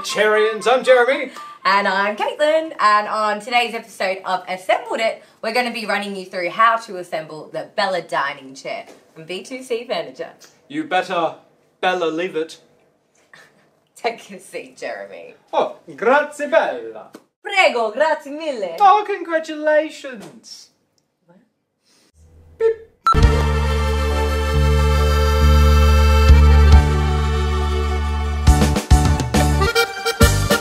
Planetarians. I'm Jeremy. And I'm Caitlin, and on today's episode of Assembled It, we're going to be running you through how to assemble the Bella dining chair from B2C Furniture. You better Bella leave it. Take a seat, Jeremy. Oh, grazie bella. Prego, grazie mille. Oh, congratulations.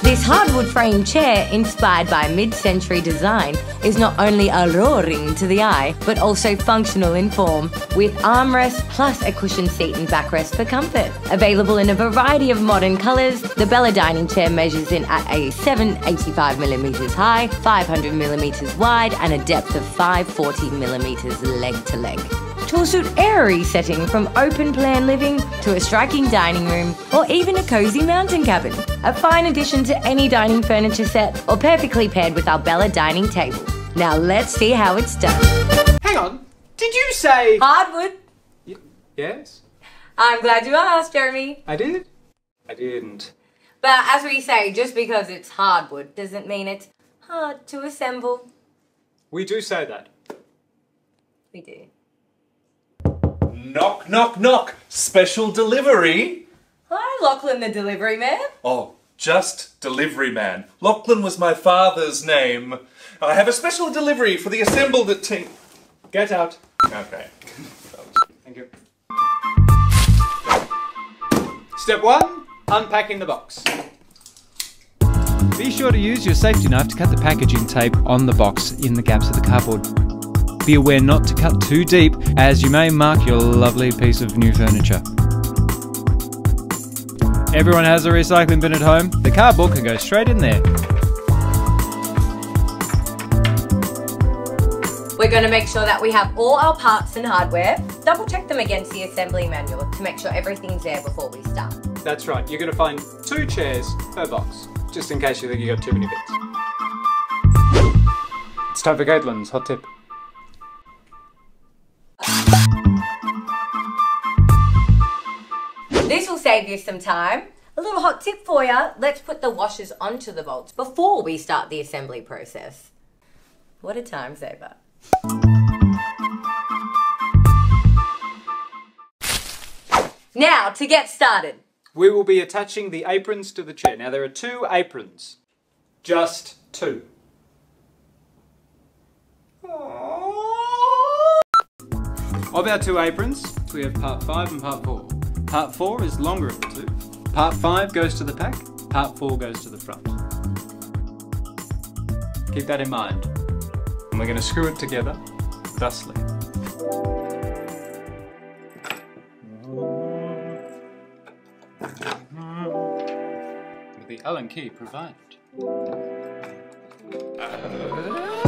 This hardwood frame chair, inspired by mid century design, is not only alluring to the eye, but also functional in form, with armrest plus a cushioned seat and backrest for comfort. Available in a variety of modern colours, the Bella dining chair measures in at a 785mm high, 500mm wide, and a depth of 540mm leg to leg to suit airy setting from open plan living to a striking dining room or even a cozy mountain cabin. A fine addition to any dining furniture set or perfectly paired with our Bella dining table. Now let's see how it's done. Hang on. Did you say. Hardwood. Y- yes? I'm glad you asked, Jeremy. I did? I didn't. But as we say, just because it's hardwood doesn't mean it's hard to assemble. We do say that. We do. Knock, knock, knock. Special delivery. Hi, Lachlan the delivery man. Oh, just delivery man. Lachlan was my father's name. I have a special delivery for the assembled team. Get out. Okay. Thank you. Step one unpacking the box. Be sure to use your safety knife to cut the packaging tape on the box in the gaps of the cardboard. Be aware not to cut too deep as you may mark your lovely piece of new furniture. Everyone has a recycling bin at home. The cardboard can go straight in there. We're going to make sure that we have all our parts and hardware. Double check them against the assembly manual to make sure everything's there before we start. That's right. You're going to find two chairs per box, just in case you think you've got too many bits. It's time for Caitlin's hot tip. Save you some time. A little hot tip for you. Let's put the washers onto the bolts before we start the assembly process. What a time saver. Now, to get started. We will be attaching the aprons to the chair. Now, there are two aprons. Just two. Of our two aprons, we have part 5 and part 4. Part 4 is longer of the two. Part 5 goes to the back, part 4 goes to the front. Keep that in mind. And we're going to screw it together thusly. With the Allen key provided. Thank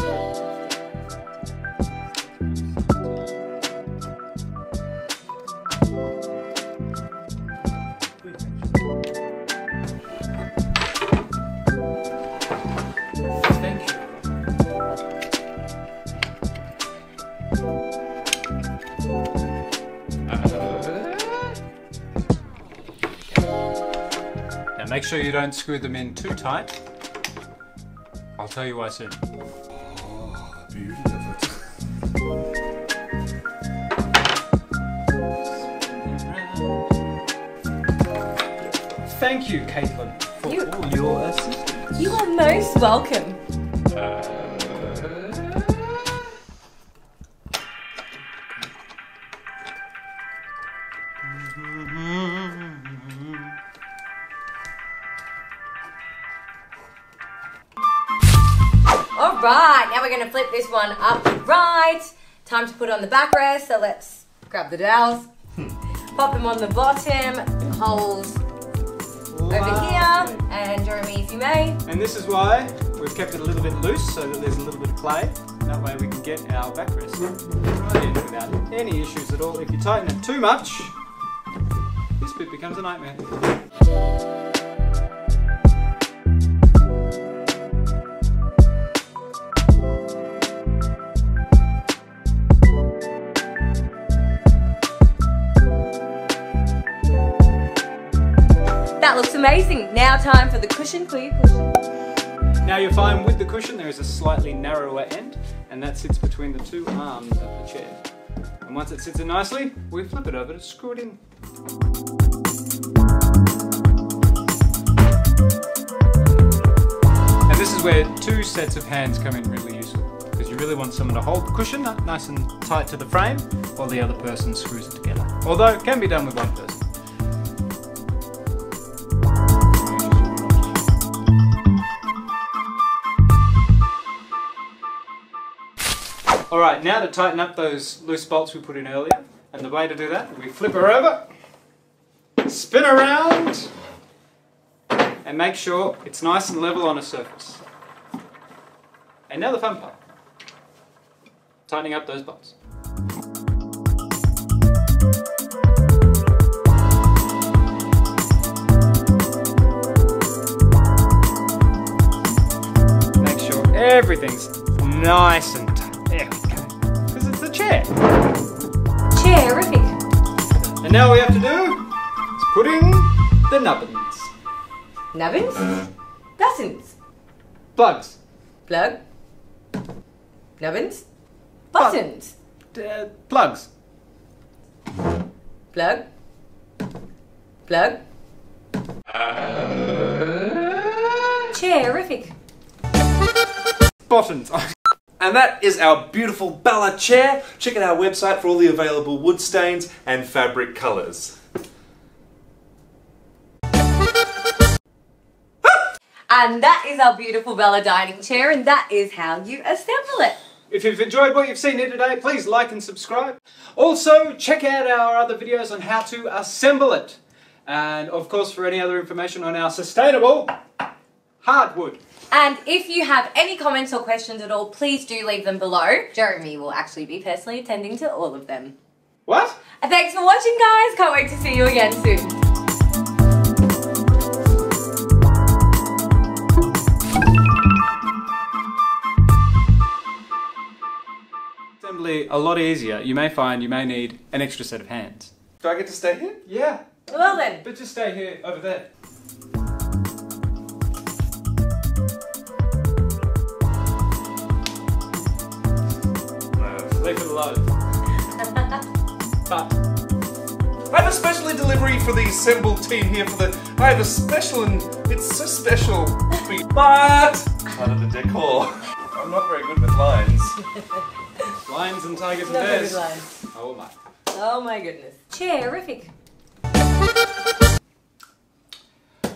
make sure you don't screw them in too tight. I'll tell you why soon. Thank you, Caitlin, for You- all your assistance. You are most welcome. Uh, mm-hmm. All right, now we're going to flip this one upright. Time to put on the backrest, so let's grab the dowels. Hmm. Pop them on the bottom, holes over here, and Jeremy, if you may. And this is why we've kept it a little bit loose so that there's a little bit of play. That way we can get our backrest right in without any issues at all. If you tighten it too much, this bit becomes a nightmare. That looks amazing. Now time for the cushion your cushion. Now you'll find with the cushion there is a slightly narrower end and that sits between the two arms of the chair. And once it sits in nicely, we flip it over to screw it in. And this is where two sets of hands come in really useful because you really want someone to hold the cushion nice and tight to the frame while the other person screws it together. Although it can be done with one person. Alright, now to tighten up those loose bolts we put in earlier. And the way to do that, we flip her over, spin around, and make sure it's nice and level on a surface. And now the fun part. Tightening up those bolts. Make sure everything's nice and Terrific. And now we have to do is put in the nubbins. Nubbins? Buttons. Plugs. Plug. Nubbins. Buttons. Uh, plugs. Plug. Plug. Terrific. Buttons. And that is our beautiful Bella chair. Check out our website for all the available wood stains and fabric colours. And that is our beautiful Bella dining chair, and that is how you assemble it. If you've enjoyed what you've seen here today, please like and subscribe. Also, check out our other videos on how to assemble it. And of course, for any other information on our sustainable hardwood. And if you have any comments or questions at all, please do leave them below. Jeremy will actually be personally attending to all of them. What? And thanks for watching, guys. Can't wait to see you again soon. Assembly a lot easier. You may find you may need an extra set of hands. Do I get to stay here? Yeah, Well then. but just stay here over there. a special delivery for the assemble team here for the. I have a special and it's so special. but part of the decor. I'm not very good with lines. Lines and tigers and bears. Oh my. Oh my goodness. Terrific.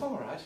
All right.